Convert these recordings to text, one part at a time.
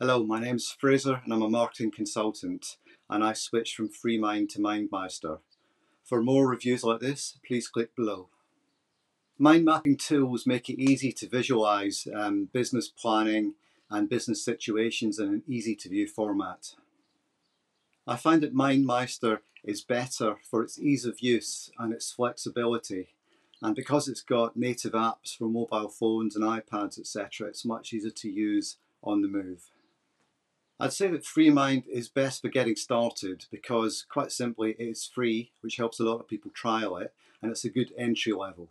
Hello, my name is Fraser and I'm a marketing consultant and I switched from FreeMind to MindMeister. For more reviews like this, please click below. Mind mapping tools make it easy to visualize um, business planning and business situations in an easy to view format. I find that MindMeister is better for its ease of use and its flexibility. And because it's got native apps for mobile phones and iPads, etc., it's much easier to use on the move. I'd say that FreeMind is best for getting started because, quite simply, it's free, which helps a lot of people trial it, and it's a good entry level.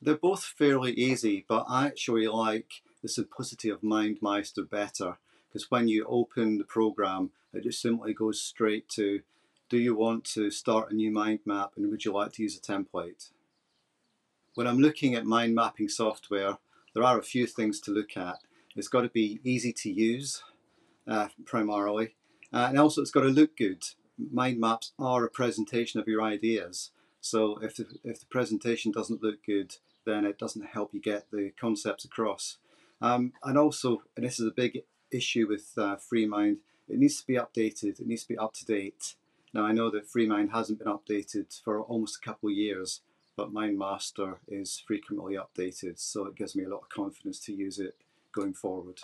They're both fairly easy, but I actually like the simplicity of MindMeister better because when you open the program, it just simply goes straight to do you want to start a new mind map and would you like to use a template? When I'm looking at mind mapping software, there are a few things to look at. It's got to be easy to use, uh, primarily. Uh, and also it's got to look good. Mind maps are a presentation of your ideas. So if the, if the presentation doesn't look good, then it doesn't help you get the concepts across. Um, and also, and this is a big issue with uh, FreeMind, it needs to be updated, it needs to be up to date. Now I know that FreeMind hasn't been updated for almost a couple of years, but MindMeister is frequently updated, so it gives me a lot of confidence to use it going forward.